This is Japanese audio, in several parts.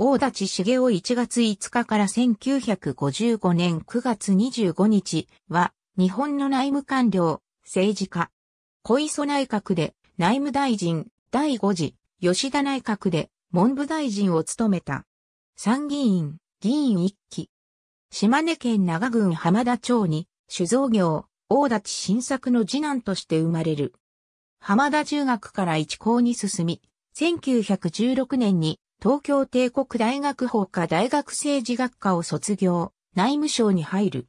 大立重雄1月5日から1955年9月25日は、日本の内務官僚、政治家。小磯内閣で内務大臣、第5次、吉田内閣で文部大臣を務めた。参議院、議員一期。島根県長郡浜田町に、酒造業、大立新作の次男として生まれる。浜田中学から一校に進み、1916年に東京帝国大学法科大学政治学科を卒業、内務省に入る。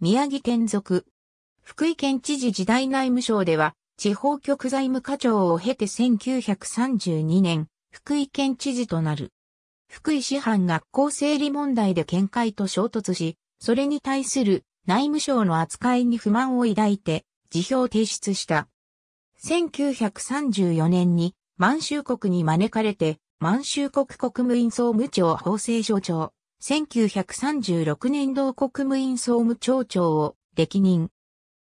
宮城県属。福井県知事時代内務省では、地方局財務課長を経て1932年、福井県知事となる。福井市藩学校整理問題で見解と衝突し、それに対する内務省の扱いに不満を抱いて、辞表を提出した。1934年に満州国に招かれて、満州国国務院総務庁法制省長、1936年度国務院総務庁長を歴任。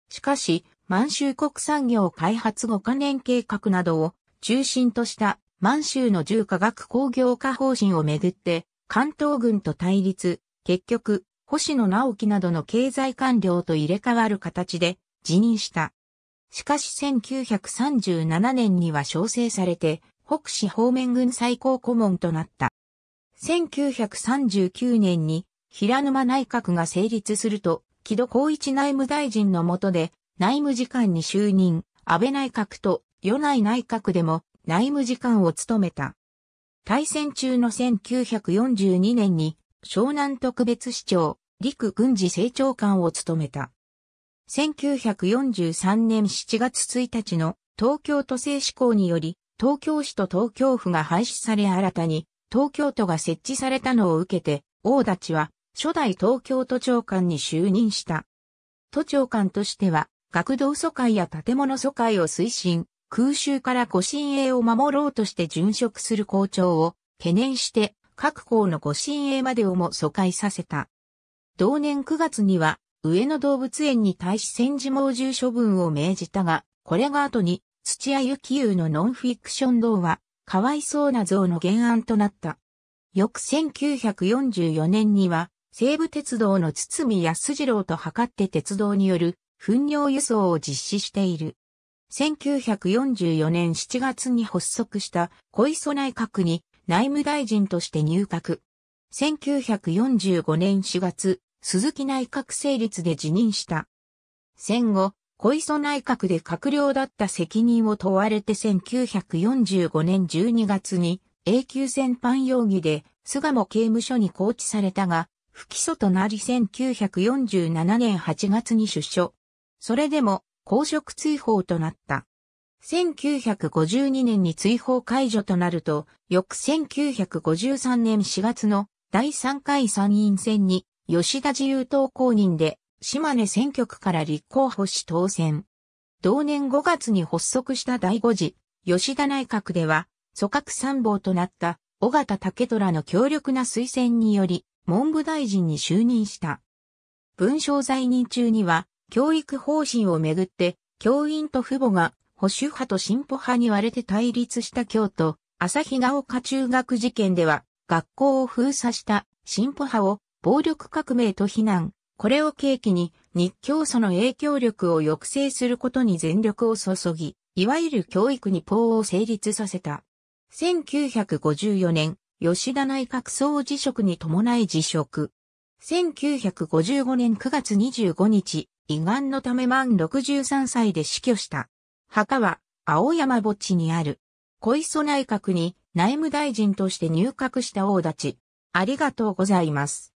しかし、満州国産業開発5カ年計画などを中心とした満州の重化学工業化方針をめぐって、関東軍と対立、結局、星野直樹などの経済官僚と入れ替わる形で辞任した。しかし1937年には召集されて、北市方面軍最高顧問となった。1939年に平沼内閣が成立すると、木戸光一内務大臣の下で内務次官に就任、安倍内閣と与内内閣でも内務次官を務めた。大戦中の1942年に湘南特別市長、陸軍事政長官を務めた。1943年7月1日の東京都政施行により、東京市と東京府が廃止され新たに東京都が設置されたのを受けて、大立は初代東京都長官に就任した。都長官としては、学童疎開や建物疎開を推進、空襲からご神営を守ろうとして殉職する校長を懸念して各校のご神営までをも疎開させた。同年9月には上野動物園に対し戦時猛獣処分を命じたが、これが後に土屋幸雄のノンフィクション童話、かわいそうな像の原案となった。翌1944年には西武鉄道の堤康次郎と図って鉄道による糞尿輸送を実施している。1944年7月に発足した小磯内閣に内務大臣として入閣。1945年4月、鈴木内閣成立で辞任した。戦後、小磯内閣で閣僚だった責任を問われて1945年12月に永久戦犯容疑で巣鴨刑務所に拘置されたが、不起訴となり1947年8月に出所。それでも公職追放となった。1952年に追放解除となると、翌1953年4月の第3回参院選に吉田自由党公認で島根選挙区から立候補し当選。同年5月に発足した第5次吉田内閣では組閣参謀となった尾形武虎の強力な推薦により文部大臣に就任した。文章在任中には教育方針をめぐって、教員と父母が保守派と進歩派に割れて対立した京都、朝日が丘中学事件では、学校を封鎖した進歩派を暴力革命と非難。これを契機に日教祖の影響力を抑制することに全力を注ぎ、いわゆる教育に法を成立させた。1954年、吉田内閣総辞職に伴い辞職。1955年9月25日、胃がんのため満63歳で死去した。墓は青山墓地にある。小磯内閣に内務大臣として入閣した大立ち。ありがとうございます。